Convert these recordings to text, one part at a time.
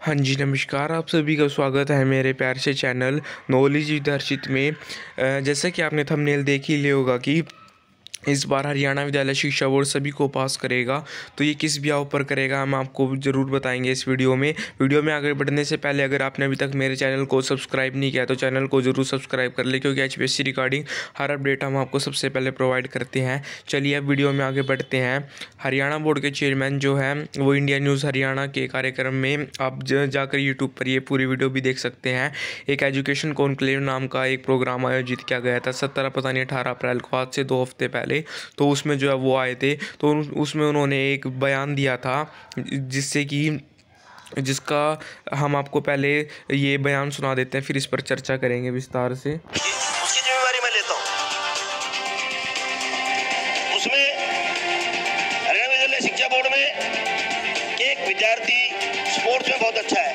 हाँ जी, नमस्कार, आप सभी का स्वागत है मेरे प्यार से चैनल नॉलेज दर्शित में। जैसा कि आपने थंबनेल देख ही लिया होगा कि इस बार हरियाणा विद्यालय शिक्षा बोर्ड सभी को पास करेगा तो ये किस ब्याह पर करेगा हम आपको ज़रूर बताएँगे इस वीडियो में। वीडियो में आगे बढ़ने से पहले अगर आपने अभी तक मेरे चैनल को सब्सक्राइब नहीं किया तो चैनल को ज़रूर सब्सक्राइब कर ले, क्योंकि एच पी रिगार्डिंग हर अपडेट हम आपको सबसे पहले प्रोवाइड करते हैं। चलिए अब वीडियो में आगे बढ़ते हैं। हरियाणा बोर्ड के चेयरमैन जो है, वो इंडिया न्यूज़ हरियाणा के कार्यक्रम में आप जाकर यूट्यूब पर ये पूरी वीडियो भी देख सकते हैं। एक एजुकेशन कॉन्क्लेव नाम का एक प्रोग्राम आयोजित किया गया था, सत्रह पता नहीं अठारह अप्रैल को, आज से दो हफ़्ते पहले। पहले तो उसमें जो है वो आए थे। तो उसमें उन्होंने एक बयान दिया था जिससे कि जिसका हम आपको पहले ये बयान सुना देते हैं फिर इस पर चर्चा करेंगे विस्तार से। उसकी जिम्मेवारी मैं लेता हूँ। उसमें हरियाणा विद्यालय शिक्षा बोर्ड में एक विद्यार्थी स्पोर्ट्स में बहुत अच्छा है।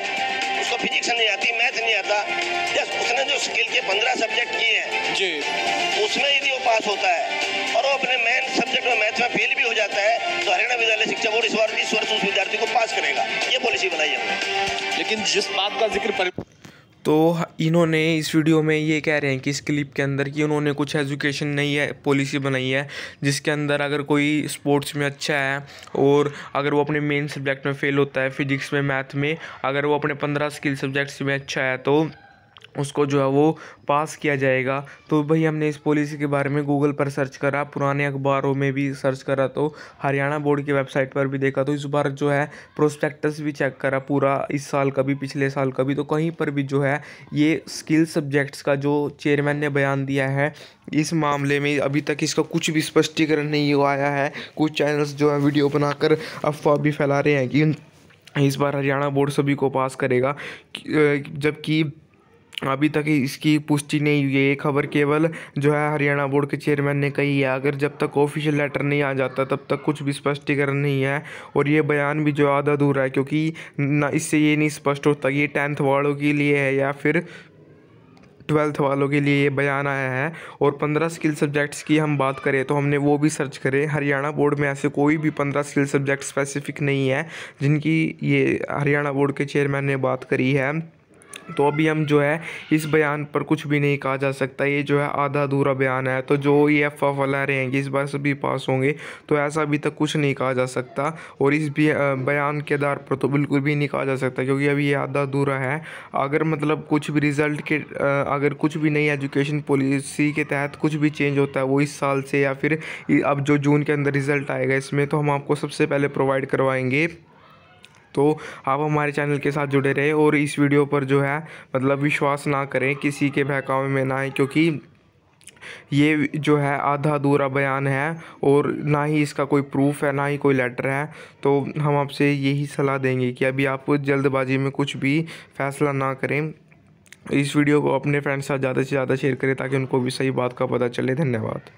उसको फिजिक्स नहीं आती मैथ नहीं आता। जस्ट उसने जो स्किल के पंद्रह सब्जेक्ट किए हैं जी। उसमें यदि वो पास होता है अपने मेन सब्जेक्ट में मैथ में फेल भी हो जाता है तो हरियाणा विद्यालय शिक्षा बोर्ड इस बार इस वर्ष उस विद्यार्थी को पास करेगा। ये पॉलिसी बनाई हमने लेकिन जिस बात का ज़िक्र पर... तो इन्होंने इस वीडियो में ये कह रहे हैं कि इस क्लिप के अंदर कि उन्होंने कुछ एजुकेशन नहीं है पॉलिसी बनाई है जिसके अंदर अगर कोई स्पोर्ट्स में अच्छा है और अगर वो अपने मेन सब्जेक्ट में फ़ेल होता है फिजिक्स में मैथ में अगर वो अपने पंद्रह स्किल सब्जेक्ट्स में अच्छा है तो उसको जो है वो पास किया जाएगा। तो भाई हमने इस पॉलिसी के बारे में गूगल पर सर्च करा, पुराने अखबारों में भी सर्च करा तो हरियाणा बोर्ड की वेबसाइट पर भी देखा तो इस बार जो है प्रोस्पेक्टस भी चेक करा पूरा इस साल का भी, पिछले साल का भी। तो कहीं पर भी जो है ये स्किल सब्जेक्ट्स का जो चेयरमैन ने बयान दिया है, इस मामले में अभी तक इसका कुछ भी स्पष्टीकरण नहीं हुआ है। कुछ चैनल्स जो है वीडियो बनाकर अफवाह भी फैला रहे हैं कि इस बार हरियाणा बोर्ड सभी को पास करेगा। जबकि अभी तक इसकी पुष्टि नहीं हुई है। ये खबर केवल जो है हरियाणा बोर्ड के चेयरमैन ने कही है। अगर जब तक ऑफिशियल लेटर नहीं आ जाता, तब तक कुछ भी स्पष्टीकरण नहीं है और ये बयान भी जो आधा अधूरा है, क्योंकि ना इससे ये नहीं स्पष्ट होता कि ये टेंथ वालों के लिए है या फिर ट्वेल्थ वालों के लिए ये बयान आया है। और पंद्रह स्किल सब्जेक्ट्स की हम बात करें तो हमने वो भी सर्च करें। हरियाणा बोर्ड में ऐसे कोई भी पंद्रह स्किल सब्जेक्ट स्पेसिफिक नहीं है जिनकी ये हरियाणा बोर्ड के चेयरमैन ने बात करी है। तो अभी हम जो है, इस बयान पर कुछ भी नहीं कहा जा सकता। ये जो है आधा अधूरा बयान है। तो जो ये अफवाह फैला रहे हैं कि इस बार सभी पास होंगे। तो ऐसा अभी तक कुछ नहीं कहा जा सकता। और इस बयान के आधार पर तो बिल्कुल भी नहीं कहा जा सकता, क्योंकि अभी ये आधा अधूरा है। अगर मतलब कुछ भी रिज़ल्ट के अगर कुछ भी नई एजुकेशन पॉलिसी के तहत कुछ भी चेंज होता है, वो इस साल से या फिर अब जो जून के अंदर रिज़ल्ट आएगा, इसमें तो हम आपको सबसे पहले प्रोवाइड करवाएँगे। तो आप हमारे चैनल के साथ जुड़े रहे और इस वीडियो पर जो है मतलब विश्वास ना करें किसी के बहकावे में ना आए, क्योंकि ये जो है आधा अधूरा बयान है और ना ही इसका कोई प्रूफ है, ना ही कोई लेटर है। तो हम आपसे यही सलाह देंगे कि अभी आप जल्दबाजी में कुछ भी फैसला ना करें। इस वीडियो को अपने फ्रेंड्स साथ ज़्यादा से ज़्यादा शेयर करें ताकि उनको भी सही बात का पता चले। धन्यवाद।